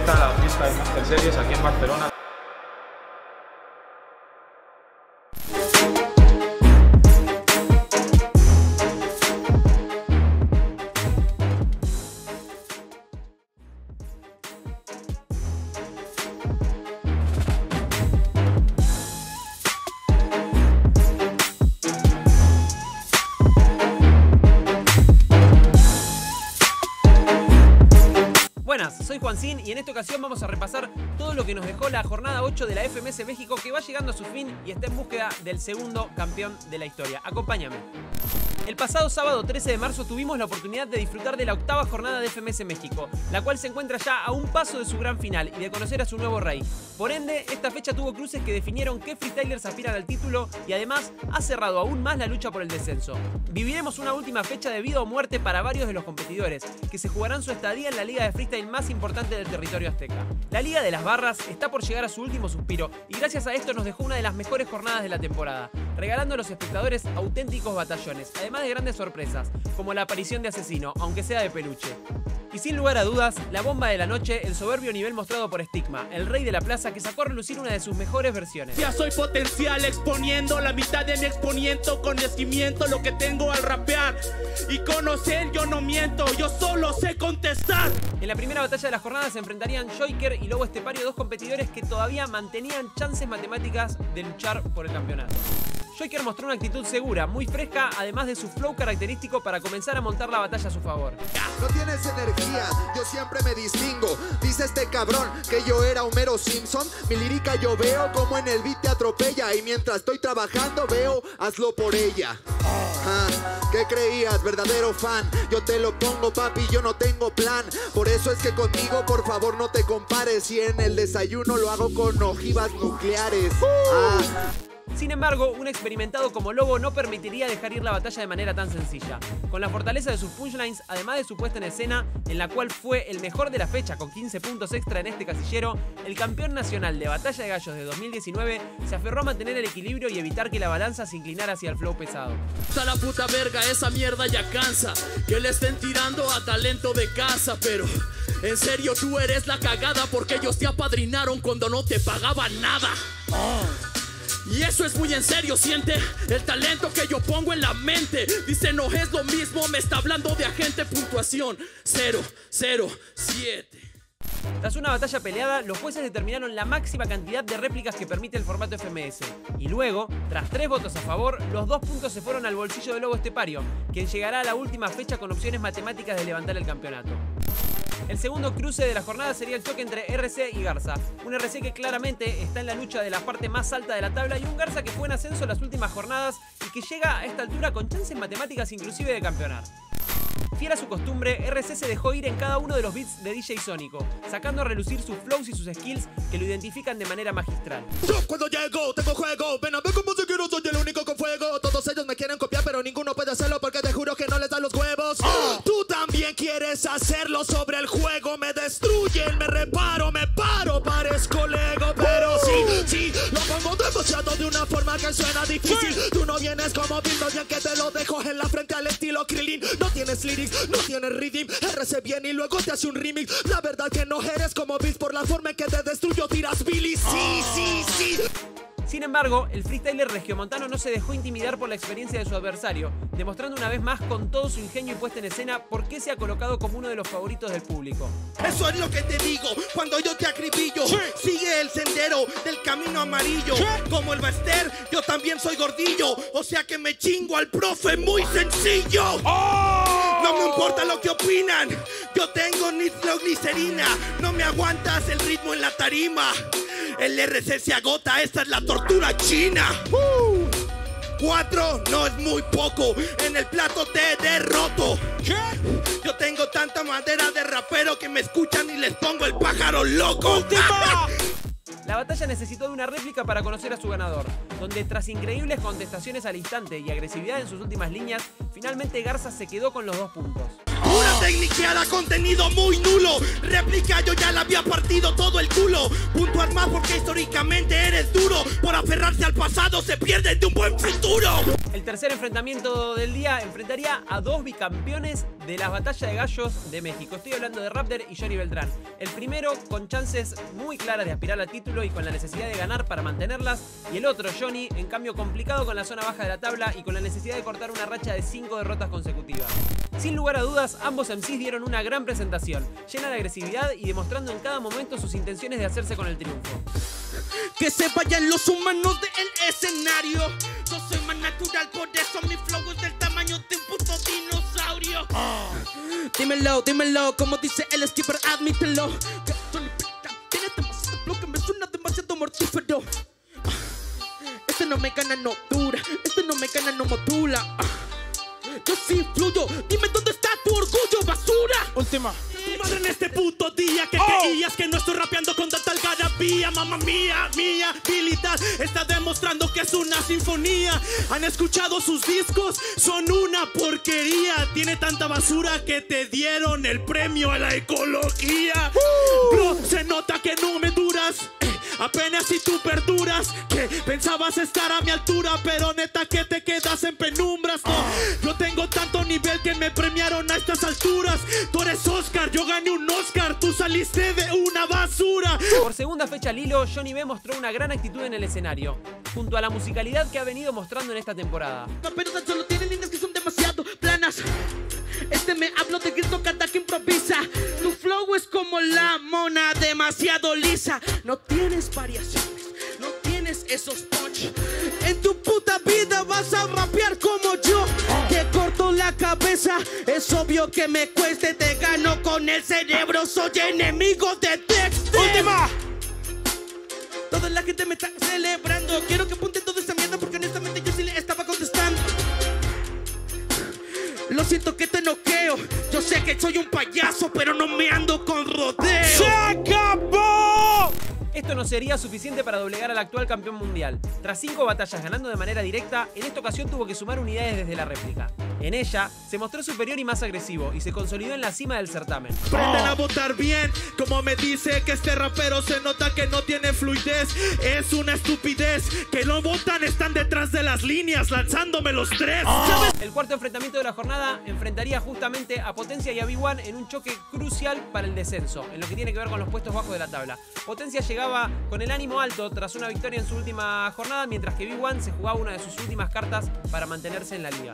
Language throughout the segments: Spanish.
empieza la fiesta de Master aquí en Barcelona. Y en esta ocasión vamos a repasar todo lo que nos dejó la jornada 8 de la FMS México que va llegando a su fin y está en búsqueda del segundo campeón de la historia. Acompáñame. El pasado sábado 13 de marzo tuvimos la oportunidad de disfrutar de la octava jornada de FMS México, la cual se encuentra ya a un paso de su gran final y de conocer a su nuevo rey. Por ende, esta fecha tuvo cruces que definieron qué freestylers aspiran al título y además ha cerrado aún más la lucha por el descenso. Viviremos una última fecha de vida o muerte para varios de los competidores, que se jugarán su estadía en la liga de freestyle más importante del territorio azteca. La Liga de las Barras está por llegar a su último suspiro y gracias a esto nos dejó una de las mejores jornadas de la temporada, regalando a los espectadores auténticos batallones, de grandes sorpresas, como la aparición de Asesino, aunque sea de peluche. Y sin lugar a dudas, la bomba de la noche, el soberbio nivel mostrado por Stigma, el rey de la plaza que sacó a relucir una de sus mejores versiones. Ya soy potencial exponiendo la mitad de mi exponiendo con esquimiento lo que tengo al rapear. Y conocer yo no miento, yo solo sé contestar. En la primera batalla de la jornada se enfrentarían Joiker y Lobo Estepario, dos competidores que todavía mantenían chances matemáticas de luchar por el campeonato. Joker mostró una actitud segura, muy fresca, además de su flow característico para comenzar a montar la batalla a su favor. No tienes energía, yo siempre me distingo. Dice este cabrón que yo era Homero Simpson. Mi lírica yo veo como en el beat te atropella. Y mientras estoy trabajando veo, hazlo por ella. Ah, ¿Qué creías, verdadero fan? Yo te lo pongo, papi, yo no tengo plan. Por eso es que conmigo, por favor, no te compares. Y en el desayuno lo hago con ojivas nucleares. Ah, sin embargo, un experimentado como Lobo no permitiría dejar ir la batalla de manera tan sencilla. Con la fortaleza de sus punchlines, además de su puesta en escena, en la cual fue el mejor de la fecha con 15 puntos extra en este casillero, el campeón nacional de Batalla de Gallos de 2019 se aferró a mantener el equilibrio y evitar que la balanza se inclinara hacia el flow pesado. Está la puta verga, esa mierda ya cansa. Que le estén tirando a talento de casa, pero en serio tú eres la cagada porque ellos te apadrinaron cuando no te pagaban nada. Y eso es muy en serio, siente el talento que yo pongo en la mente. Dice no es lo mismo, me está hablando de agente puntuación 007. Tras una batalla peleada, los jueces determinaron la máxima cantidad de réplicas que permite el formato FMS. Y luego, tras tres votos a favor, los dos puntos se fueron al bolsillo de Lobo Estepario, quien llegará a la última fecha con opciones matemáticas de levantar el campeonato. El segundo cruce de la jornada sería el choque entre RC y Garza. Un RC que claramente está en la lucha de la parte más alta de la tabla y un Garza que fue en ascenso las últimas jornadas y que llega a esta altura con chances matemáticas inclusive de campeonar. Fiel a su costumbre, RC se dejó ir en cada uno de los beats de DJ Sónico, sacando a relucir sus flows y sus skills que lo identifican de manera magistral. Yo cuando llego tengo juego, ven a ver cómo se quiero, soy el único con fuego. Todos ellos me quieren copiar, pero ninguno puede hacerlo porque te juro que no les dan los huevos. Tú también quieres hacerlo sobre el juego, me destruyen, me reparo, me paro, parezco Lego, pero sí, sí, lo pongo demasiado de una forma que suena difícil. Tú no vienes como Bill, no bien que te lo dejo en la frente al estilo Krillin. No tienes lyrics, no tienes rhythm, RC bien y luego te hace un remix. La verdad que no eres como Beast por la forma en que te destruyo, tiras Billy. Sí, sí, sí. Sin embargo, el freestyler regiomontano no se dejó intimidar por la experiencia de su adversario, demostrando una vez más con todo su ingenio y puesta en escena por qué se ha colocado como uno de los favoritos del público. Eso es lo que te digo cuando yo te acribillo. Sigue el sendero del camino amarillo. Como el Baster, yo también soy gordillo. O sea que me chingo al profe muy sencillo. ¡Oh! No me importa lo que opinan. Yo tengo nitroglicerina. No me aguantas el ritmo en la tarima. El RC se agota, esta es la tortura china. Cuatro no es muy poco, en el plato te derroto. Yo tengo tanta madera de rapero que me escuchan y les pongo el pájaro loco. La batalla necesitó de una réplica para conocer a su ganador, donde tras increíbles contestaciones al instante y agresividad en sus últimas líneas, finalmente Garza se quedó con los dos puntos. Una Tecniqueada, contenido muy nulo. Réplica, yo ya la había partido todo el culo. Puntuar más porque históricamente eres duro. Por aferrarse al pasado se pierde de un buen futuro. El tercer enfrentamiento del día enfrentaría a dos bicampeones de las batallas de gallos de México. Estoy hablando de Raptor y Johnny Beltrán. El primero con chances muy claras de aspirar al título y con la necesidad de ganar para mantenerlas. Y el otro, Johnny, en cambio complicado con la zona baja de la tabla y con la necesidad de cortar una racha de cinco derrotas consecutivas. Sin lugar a dudas, ambos MCs dieron una gran presentación, llena de agresividad y demostrando en cada momento sus intenciones de hacerse con el triunfo. Que se vayan los humanos del escenario. Yo soy más natural, por eso mi flow es del tamaño de un puto dinosaurio. Dímelo, dímelo, como dice el skipper, admítelo. Mortífero. Este no me gana, no dura. Este no me gana, no modula. Yo sí fluyo. Dime dónde está tu orgullo, basura. Última. Tu madre en este puto día que creías que no estoy rapeando con tanta algarabía Mamma mía, mi habilidad está demostrando que es una sinfonía ¿Han escuchado sus discos? Son una porquería Tiene tanta basura que te dieron el premio a la ecología Bro, se nota que no me duras Apenas si tú perduras Que pensabas estar a mi altura Pero neta que te quedas en penumbras No, yo tengo tanto nivel que me premiaron a estas alturas. Tú eres Oscar, yo gané un Oscar Tú saliste de una basura. Por segunda fecha al hilo, Johnny B mostró una gran actitud en el escenario, junto a la musicalidad que ha venido mostrando en esta temporada. No, pero tan solo tiene líneas que son demasiado planas Este me hablo de grito canta que improvisa. Tu flow es como la mona, demasiado lisa. No tienes variaciones, no tienes esos punch. En tu puta vida vas a rapear como yo. Que corto la cabeza, es obvio que me cueste. Te gano con el cerebro, soy enemigo de Dexter. ¡Última! Toda la gente me está celebrando. Quiero que apunten siento que te noqueo. Yo sé que soy un payaso, pero no me ando con rodeo. No sería suficiente para doblegar al actual campeón mundial. Tras cinco batallas ganando de manera directa, en esta ocasión tuvo que sumar unidades desde la réplica. En ella, se mostró superior y más agresivo y se consolidó en la cima del certamen. Aprendan a votar bien, como me dice que este rapero se nota que no tiene fluidez. Es una estupidez. Que no votan, están detrás de las líneas, lanzándome los tres. ¿Sabes? El cuarto enfrentamiento de la jornada enfrentaría justamente a Potencia y a B1 en un choque crucial para el descenso, en lo que tiene que ver con los puestos bajos de la tabla. Potencia llegaba con el ánimo alto tras una victoria en su última jornada, mientras que B1 se jugaba una de sus últimas cartas para mantenerse en la liga.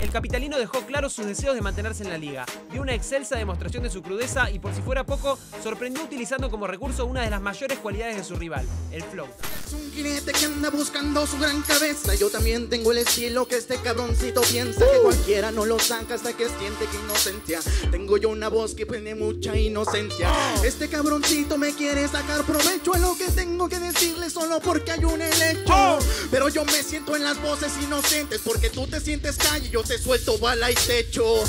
El capitalino dejó claros sus deseos de mantenerse en la liga. Dio una excelsa demostración de su crudeza y por si fuera poco, sorprendió utilizando como recurso una de las mayores cualidades de su rival, el flow. Es un jinete que anda buscando su gran cabeza. Yo también tengo el estilo que este cabroncito piensa que cualquiera no lo saca hasta que siente que inocencia. Tengo yo una voz que tiene mucha inocencia. Este cabroncito me quiere sacar provecho a lo que tengo que decirle solo porque hay un helecho. Pero yo me siento en las voces inocentes porque tú te sientes calle, yo te suelto bala y techo.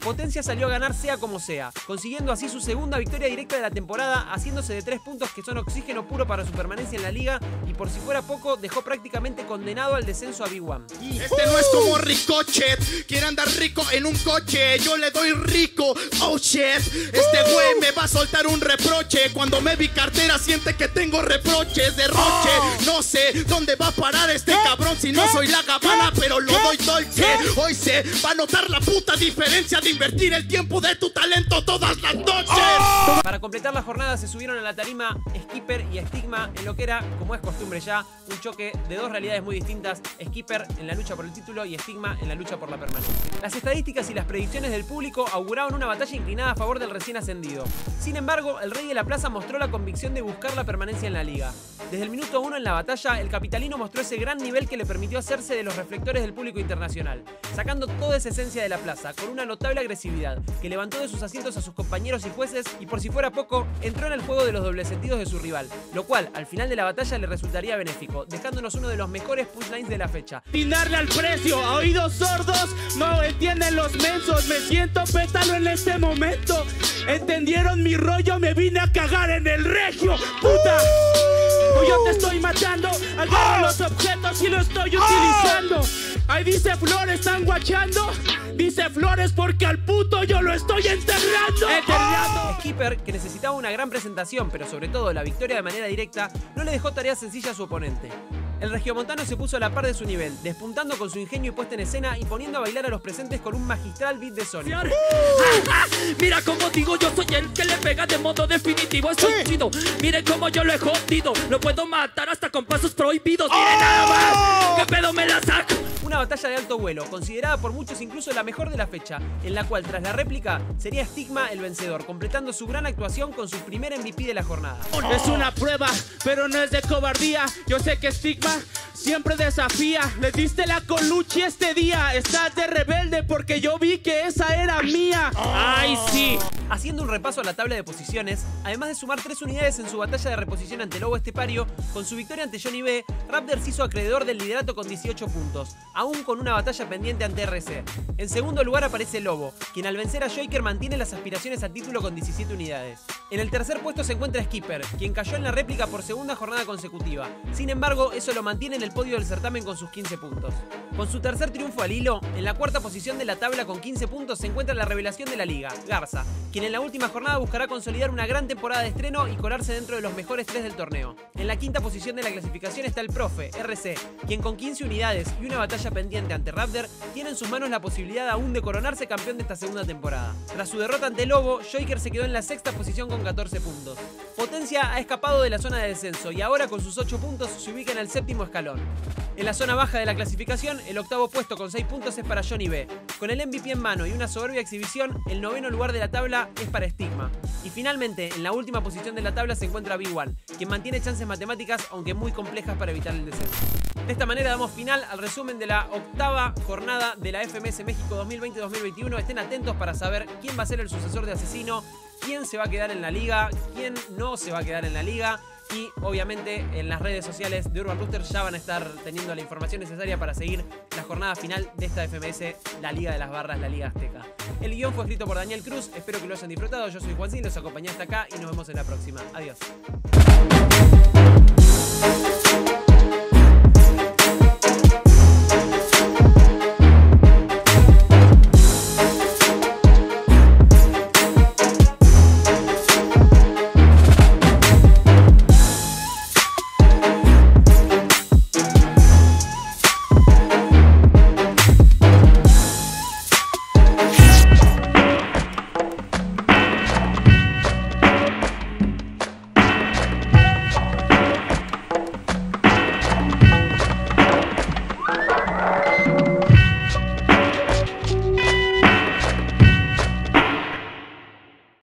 Potencia salió a ganar sea como sea, consiguiendo así su segunda victoria directa de la temporada, haciéndose de tres puntos que son oxígeno puro para su permanencia en la liga y por si fuera poco, dejó prácticamente condenado al descenso a B1. Este no es como Ricochet, quiere andar rico en un coche, yo le doy rico, oh shit. Este güey me va a soltar un reproche, cuando me vi cartera siente que tengo reproches de roche. No sé dónde va a parar este cabrón si no soy la gabana, pero lo doy dolce. Hoy se va a notar la puta diferencia de invertir el tiempo de tu talento todas las noches. Para completar la jornada se subieron a la tarima Skipper y Stigma en lo que era, como es costumbre ya, un choque de dos realidades muy distintas, Skipper en la lucha por el título y Stigma en la lucha por la permanencia. Las estadísticas y las predicciones del público auguraban una batalla inclinada a favor del recién ascendido. Sin embargo, el Rey de la Plaza mostró la convicción de buscar la permanencia en la liga. Desde el minuto uno en la batalla, el capitalino mostró ese gran nivel que le permitió hacerse de los reflectores del público internacional, sacando toda esa esencia de la plaza, con una notable agresividad, que levantó de sus asientos a sus compañeros y jueces y por si fuera poco, entró en el juego de los doble sentidos de su rival, lo cual al final de la batalla le resultaría benéfico, dejándonos uno de los mejores punchlines de la fecha. Sin darle al precio, a oídos sordos, no entienden los mensos, me siento pétalo en este momento. ¿Entendieron mi rollo? Me vine a cagar en el regio, puta. O yo te estoy matando. Agarro los objetos y lo estoy utilizando. Ahí dice Flores, están guachando. Dice Flores porque al puto yo lo estoy enterrando. Enterrando. Skipper, que necesitaba una gran presentación, pero sobre todo la victoria de manera directa, no le dejó tarea sencilla a su oponente. El regiomontano se puso a la par de su nivel, despuntando con su ingenio y puesta en escena y poniendo a bailar a los presentes con un magistral beat de Sonic. Mira como digo, yo soy el que le pega de modo definitivo. Es chido. Miren cómo yo lo he jodido. Lo puedo matar hasta con pasos prohibidos. Miren nada más. ¿Qué pedo me la saco? Una batalla de alto vuelo, considerada por muchos incluso la mejor de la fecha, en la cual tras la réplica sería Stigma el vencedor, completando su gran actuación con su primer MVP de la jornada. Es una prueba, pero no es de cobardía. Yo sé que Stigma siempre desafía. Le diste la coluchi este día. Estás de rebelde porque yo vi que esa era mía. Ay, sí. Haciendo un repaso a la tabla de posiciones, además de sumar tres unidades en su batalla de reposición ante Lobo Estepario, con su victoria ante Johnny B, Raptor se hizo acreedor del liderato con 18 puntos, aún con una batalla pendiente ante RC. En segundo lugar aparece Lobo, quien al vencer a Joker mantiene las aspiraciones al título con 17 unidades. En el tercer puesto se encuentra Skipper, quien cayó en la réplica por segunda jornada consecutiva. Sin embargo, eso lo mantiene en el podio del certamen con sus 15 puntos. Con su tercer triunfo al hilo, en la cuarta posición de la tabla con 15 puntos se encuentra la revelación de la liga, Garza, quien en la última jornada buscará consolidar una gran temporada de estreno y colarse dentro de los mejores tres del torneo. En la quinta posición de la clasificación está el profe, RC, quien con 15 unidades y una batalla pendiente ante Raptor tiene en sus manos la posibilidad aún de coronarse campeón de esta segunda temporada. Tras su derrota ante Lobo, Joker se quedó en la sexta posición con 14 puntos. Potencia ha escapado de la zona de descenso y ahora con sus 8 puntos se ubica en el séptimo escalón. En la zona baja de la clasificación, el octavo puesto con 6 puntos es para Johnny B. Con el MVP en mano y una soberbia exhibición, el noveno lugar de la tabla es para Stigma. Y finalmente, en la última posición de la tabla se encuentra B1, quien mantiene chances matemáticas aunque muy complejas para evitar el descenso. De esta manera damos final al resumen de la octava jornada de la FMS México 2020-2021. Estén atentos para saber quién va a ser el sucesor de Asesino, quién se va a quedar en la liga, quién no se va a quedar en la liga. Y obviamente en las redes sociales de Urban Rooster ya van a estar teniendo la información necesaria para seguir la jornada final de esta FMS, la Liga de las Barras, la Liga Azteca. El guion fue escrito por Daniel Cruz, espero que lo hayan disfrutado. Yo soy Juan los acompañé hasta acá y nos vemos en la próxima. Adiós.